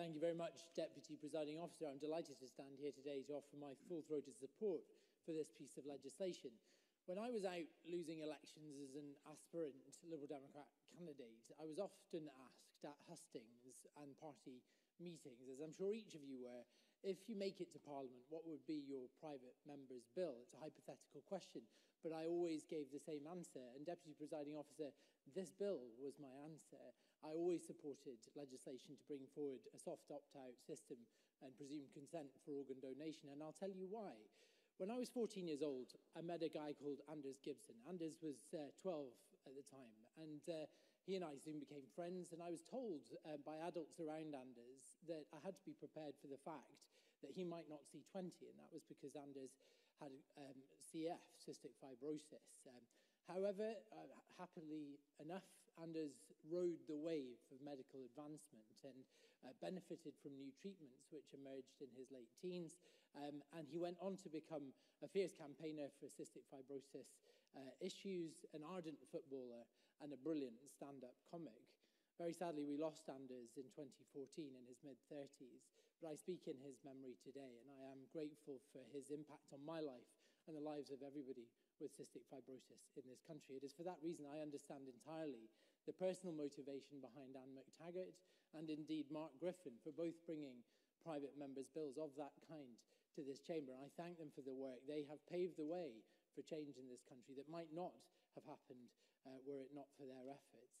Thank you very much, Deputy Presiding Officer. I'm delighted to stand here today to offer my full-throated support for this piece of legislation. When I was out losing elections as an aspirant Liberal Democrat candidate, I was often asked at hustings and party meetings, as I'm sure each of you were, if you make it to Parliament, what would be your private member's bill? It's a hypothetical question, but I always gave the same answer. And Deputy Presiding Officer, this bill was my answer. I always supported legislation to bring forward a soft opt-out system and presumed consent for organ donation, and I'll tell you why. When I was 14 years old, I met a guy called Anders Gibson. Anders was uh, 12 at the time, and uh, he and I soon became friends, and I was told uh, by adults around Anders that I had to be prepared for the fact that he might not see 20, and that was because Anders had um, CF, cystic fibrosis. Um, however, uh, happily enough, Anders rode the wave of medical advancement and uh, benefited from new treatments which emerged in his late teens, um, and he went on to become a fierce campaigner for cystic fibrosis uh, issues an ardent footballer and a brilliant stand-up comic. Very sadly, we lost Anders in 2014 in his mid-30s, but I speak in his memory today, and I am grateful for his impact on my life and the lives of everybody with cystic fibrosis in this country. It is for that reason I understand entirely the personal motivation behind Anne McTaggart and indeed Mark Griffin for both bringing private members' bills of that kind to this chamber. I thank them for the work. They have paved the way for change in this country that might not have happened uh, were it not for their efforts.